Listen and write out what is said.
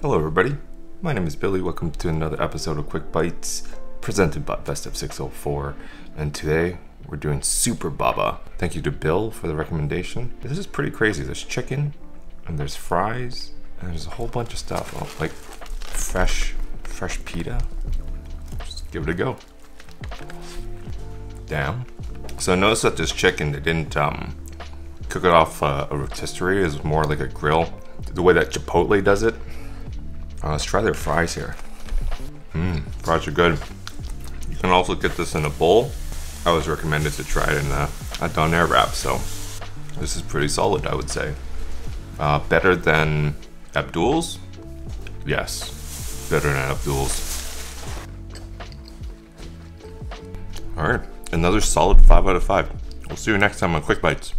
Hello, everybody. My name is Billy. Welcome to another episode of Quick Bites presented by Best of 604. And today we're doing Superbaba. Thank you to Bill for the recommendation. This is pretty crazy. There's chicken, and there's fries, and there's a whole bunch of stuff. Oh, like fresh, fresh pita. Just give it a go. Damn. So notice that this chicken, they didn't um, cook it off uh, a rotisserie. It was more like a grill. The way that Chipotle does it. Uh, let's try their fries here. Mmm, fries are good. You can also get this in a bowl. I was recommended to try it in a, a donair wrap, so this is pretty solid, I would say. Uh, better than Abdul's? Yes, better than Abdul's. Alright, another solid 5 out of 5. We'll see you next time on Quick Bites.